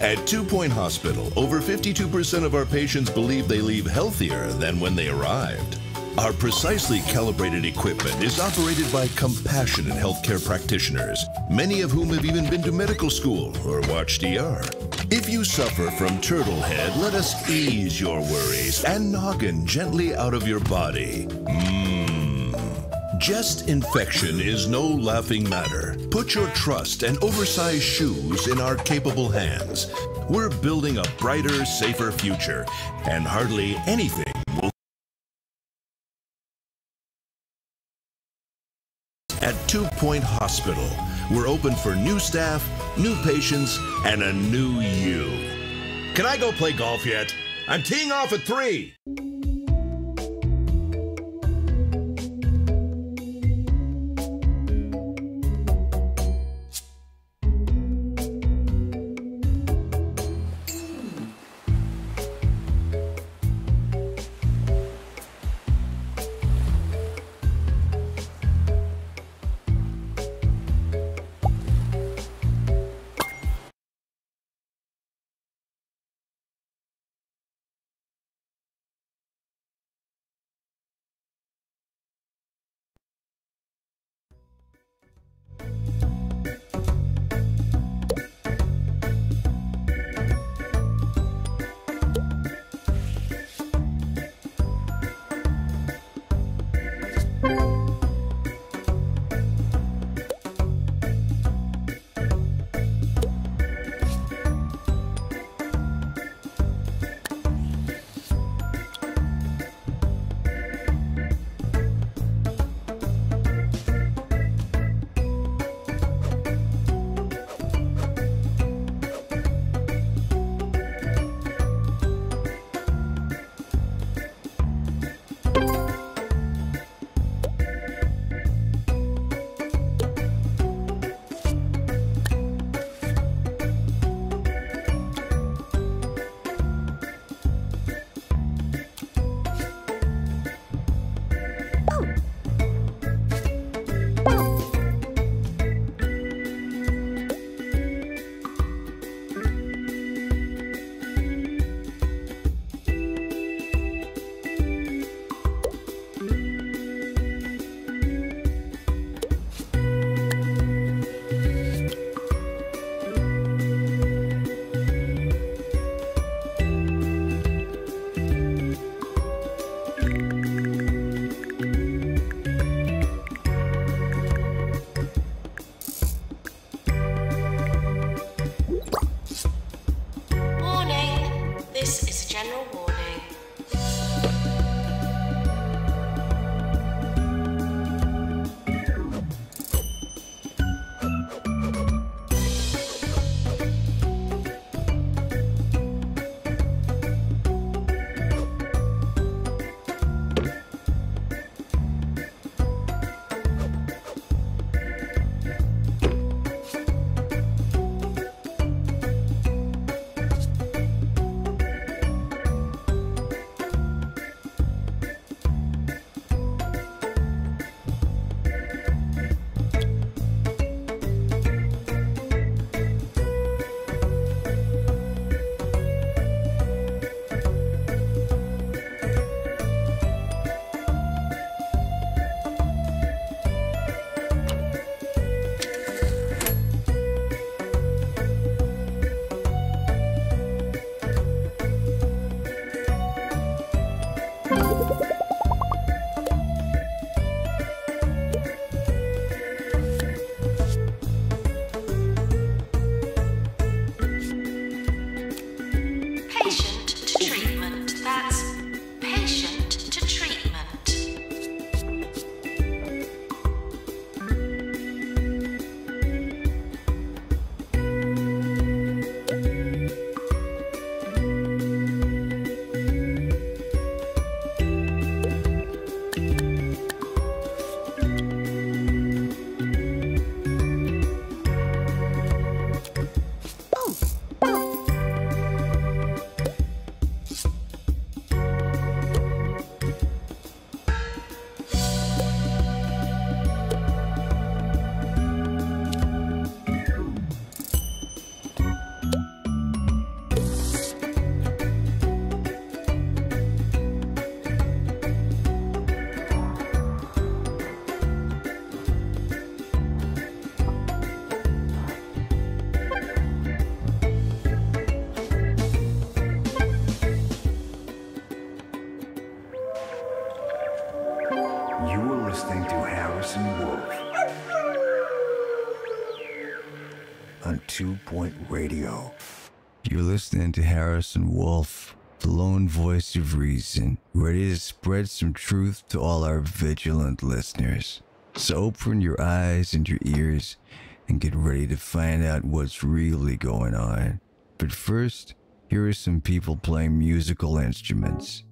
At Two Point Hospital, over 52% of our patients believe they leave healthier than when they arrived. Our precisely calibrated equipment is operated by compassionate healthcare practitioners, many of whom have even been to medical school or watched ER. If you suffer from turtle head, let us ease your worries and noggin gently out of your body. Mmm. Chest infection is no laughing matter. Put your trust and oversized shoes in our capable hands. We're building a brighter, safer future, and hardly anything will. At Two Point Hospital, we're open for new staff, new patients, and a new you. Can I go play golf yet? I'm teeing off at three. Radio. You're listening to Harrison Wolf, the lone voice of reason, ready to spread some truth to all our vigilant listeners. So open your eyes and your ears and get ready to find out what's really going on. But first, here are some people playing musical instruments.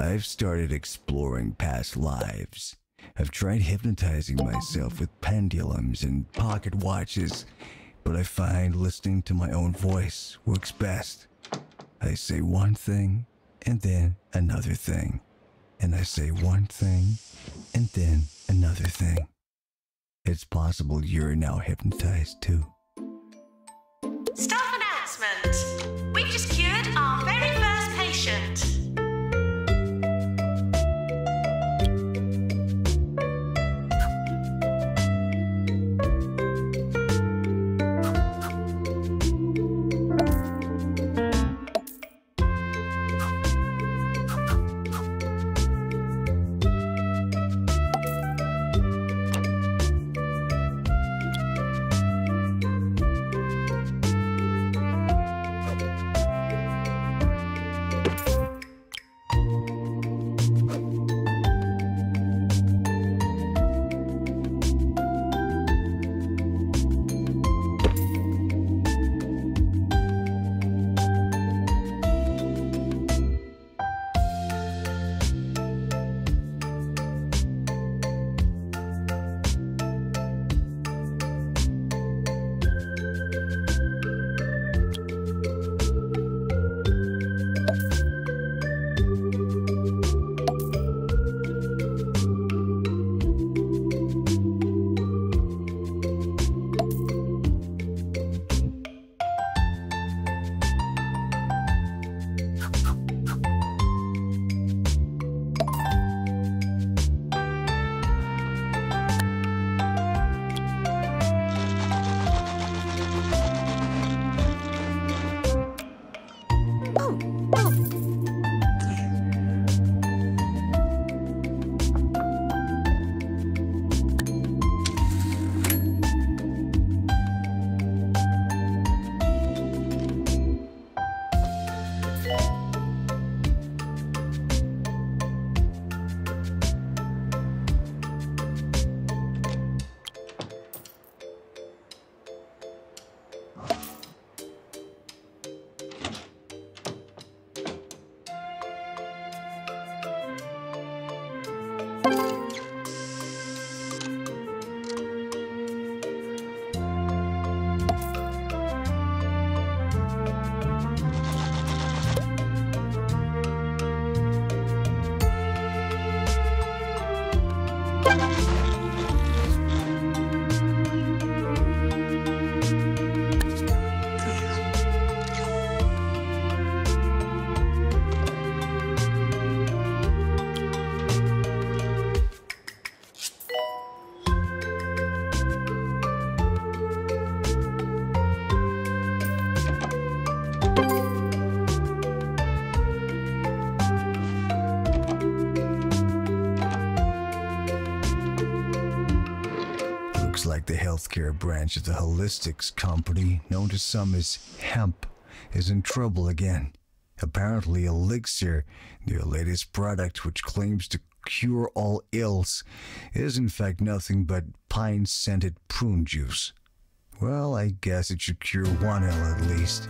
I've started exploring past lives. I've tried hypnotizing myself with pendulums and pocket watches, but I find listening to my own voice works best. I say one thing and then another thing, and I say one thing and then another thing. It's possible you're now hypnotized too. Staff announcement. Healthcare branch of the Holistics company, known to some as Hemp, is in trouble again. Apparently, Elixir, their latest product which claims to cure all ills, is in fact nothing but pine scented prune juice. Well, I guess it should cure one ill at least.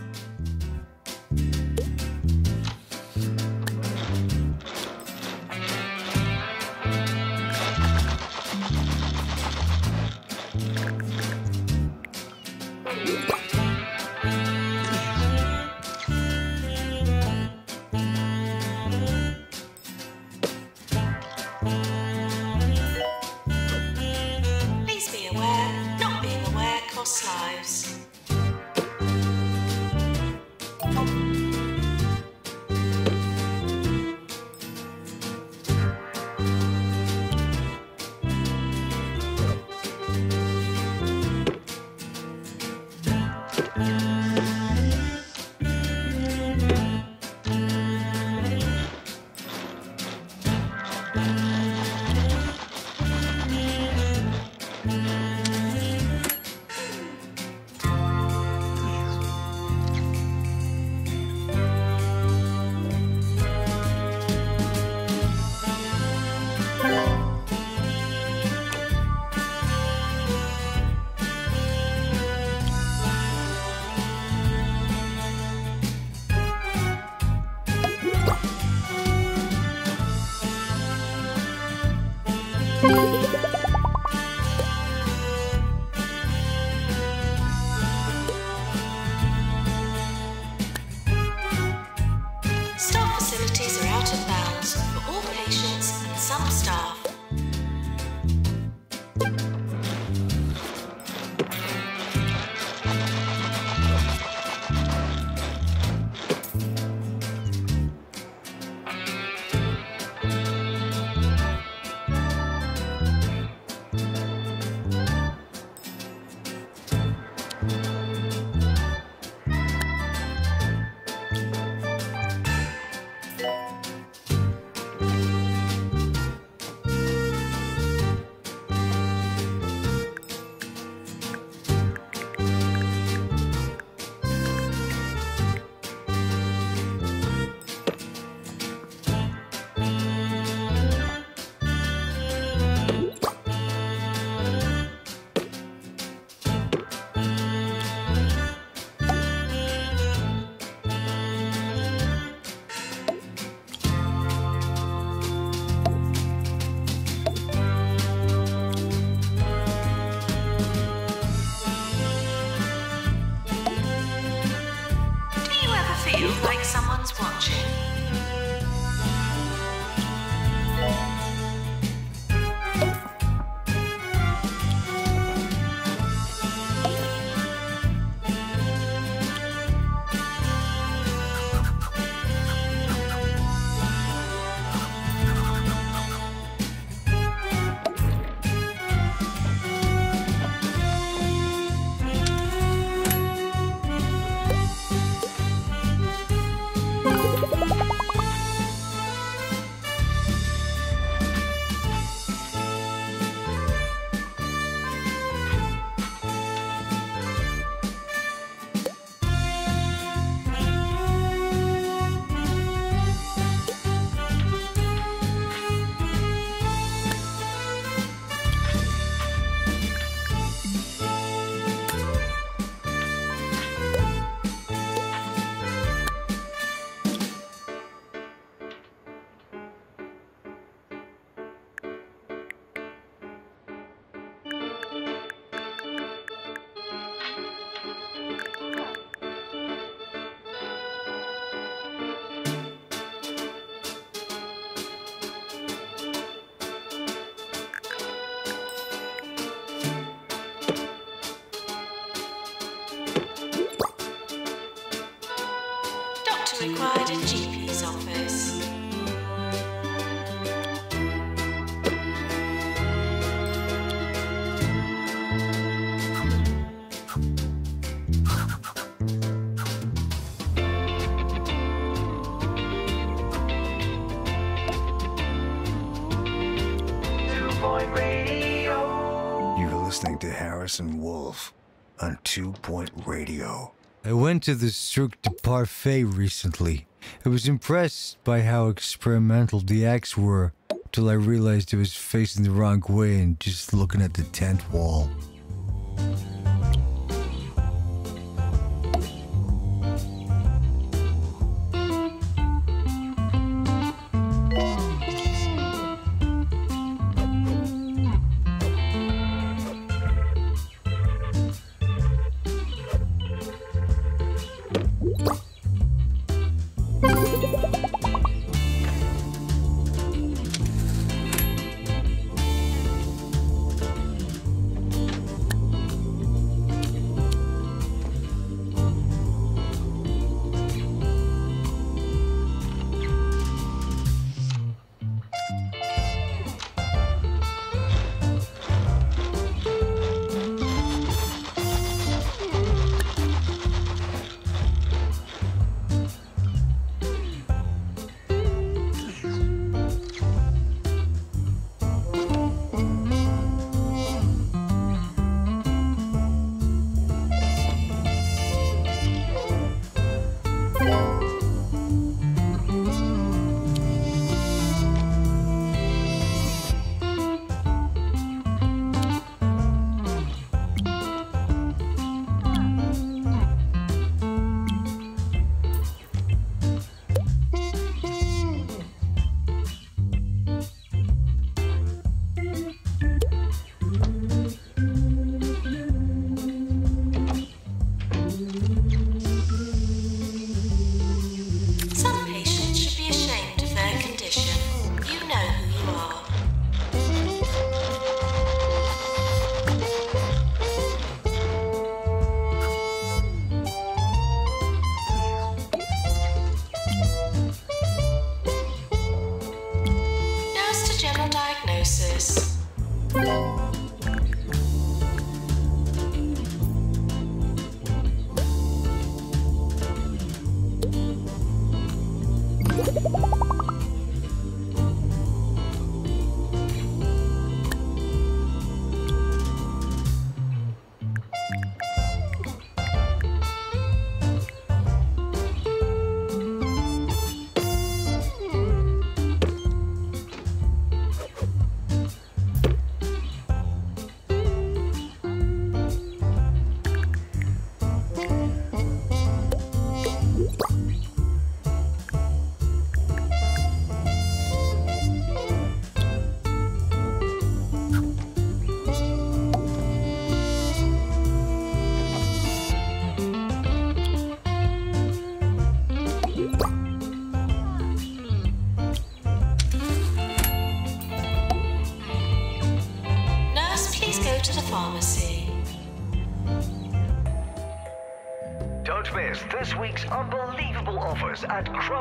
required GP's office. You're listening to Harrison Wolf on Two Point Radio. I went to the Cirque du Parfait recently. I was impressed by how experimental the acts were, till I realized I was facing the wrong way and just looking at the tent wall.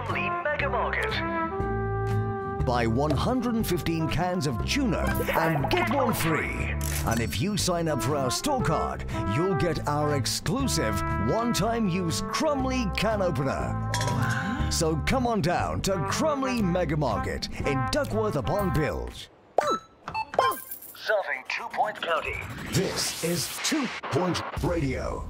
At Crumley Mega Market. Buy 115 cans of tuna and get one free. And if you sign up for our store card, you'll get our exclusive one-time use Crumley can opener. So come on down to Crumley Mega Market in Duckworth upon Bilge. Serving Two Point County. This is Two Point Radio.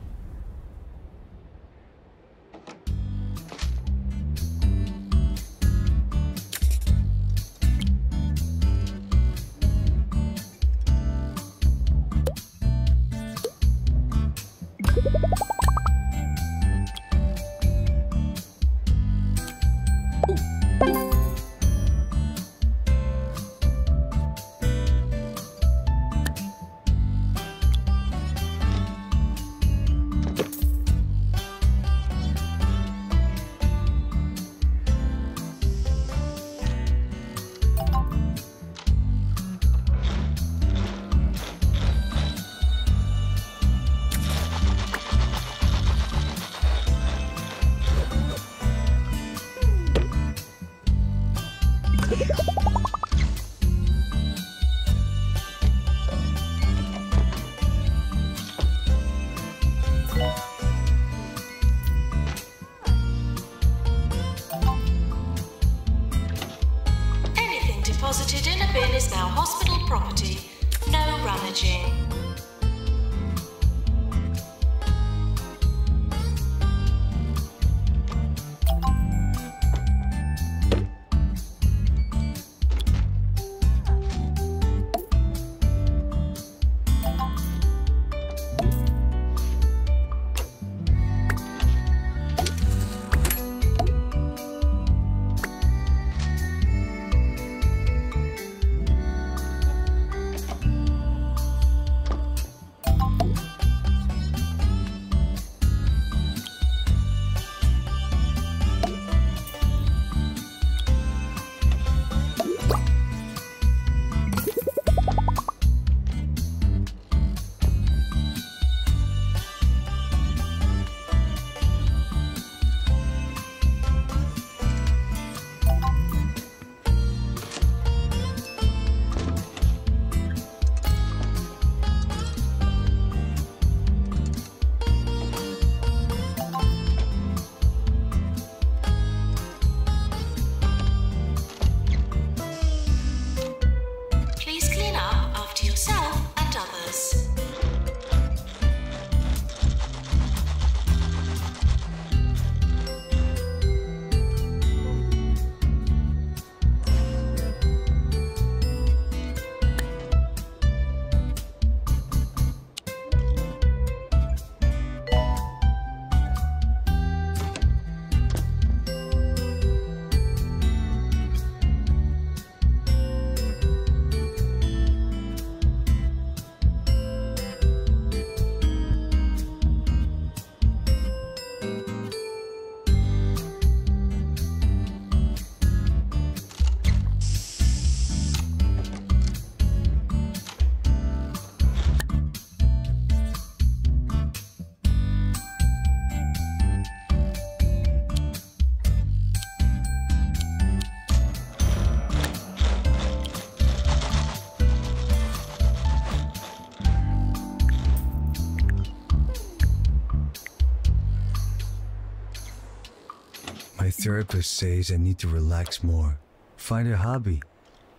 Therapist says I need to relax more. Find a hobby.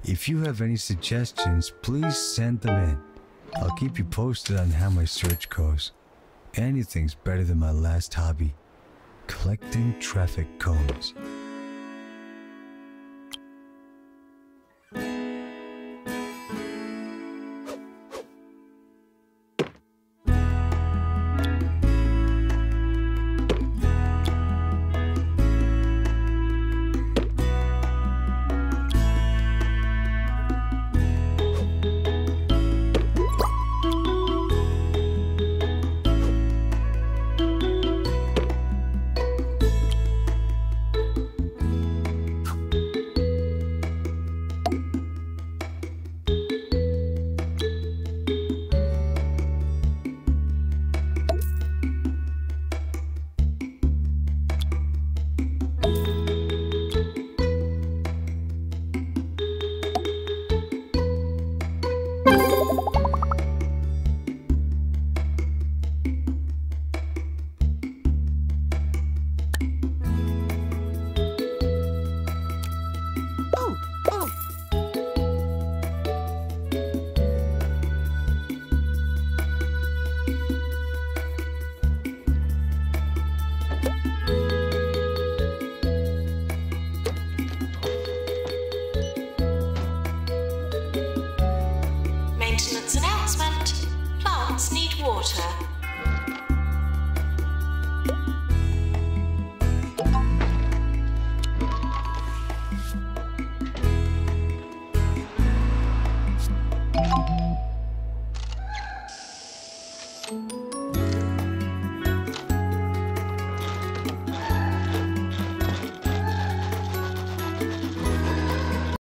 If you have any suggestions, please send them in. I'll keep you posted on how my search goes. Anything's better than my last hobby collecting traffic cones.